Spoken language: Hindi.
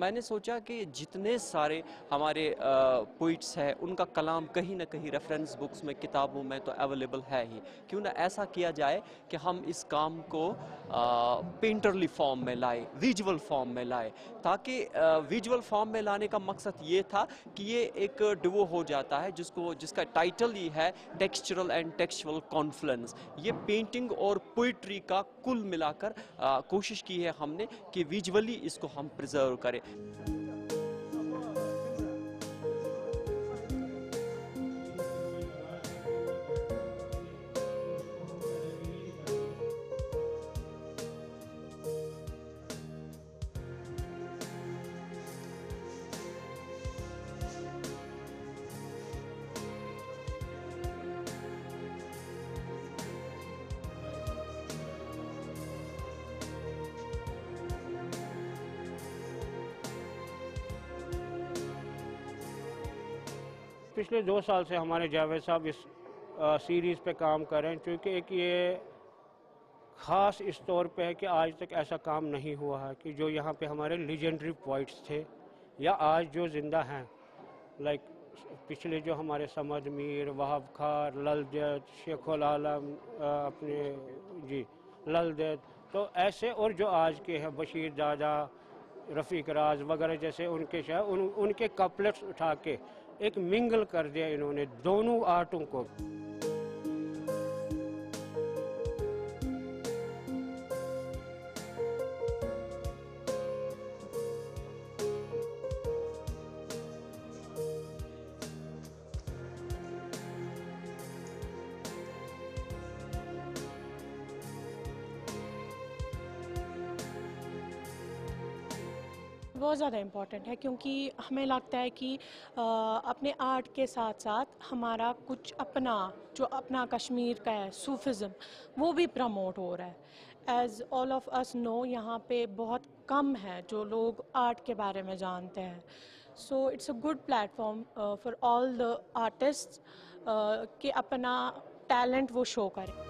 मैंने सोचा कि जितने सारे हमारे पोइट्स हैं, उनका कलाम कहीं ना कहीं रेफरेंस बुक्स में, किताबों में तो अवेलेबल है ही। क्यों ना ऐसा किया जाए कि हम इस काम को पेंटरली फॉर्म में लाए विजुअल फॉर्म में लाए, ताकि विजुअल फॉर्म में लाने का मकसद ये था कि ये एक डिवो हो जाता है, जिसको, जिसका टाइटल ही है टेक्सचरल एंड टेक्सचुअल कॉन्फ्लेंस ये पेंटिंग और पोइट्री का कुल मिलाकर कोशिश की है हमने कि विजुअली इसको हम प्रिजर्व करें। Bye. पिछले दो साल से हमारे जावेद साहब इस सीरीज़ पे काम कर रहे हैं क्योंकि एक ये ख़ास इस तौर पे है कि आज तक ऐसा काम नहीं हुआ है कि जो यहाँ पे हमारे लीजेंडरी पॉइंट्स थे या आज जो ज़िंदा हैं लाइक पिछले जो हमारे समद मीर वहाब खार ललजत शेखुल आलम अपने जी ललजत तो ऐसे और जो आज के हैं बशीर दादा रफ़ीक राज वगैरह जैसे उनके शहर उन, उनके कपलेट्स उठा के एक मिंगल कर दिया इन्होंने दोनों आर्टों को। बहुत ज़्यादा इंपॉर्टेंट है क्योंकि हमें लगता है कि आ, अपने आर्ट के साथ साथ हमारा कुछ अपना जो अपना कश्मीर का है सूफिज़म वो भी प्रमोट हो रहा है। As all of us know यहाँ पे बहुत कम है जो लोग आर्ट के बारे में जानते हैं। So it's a good platform for all the artist कि अपना टैलेंट वो शो करें।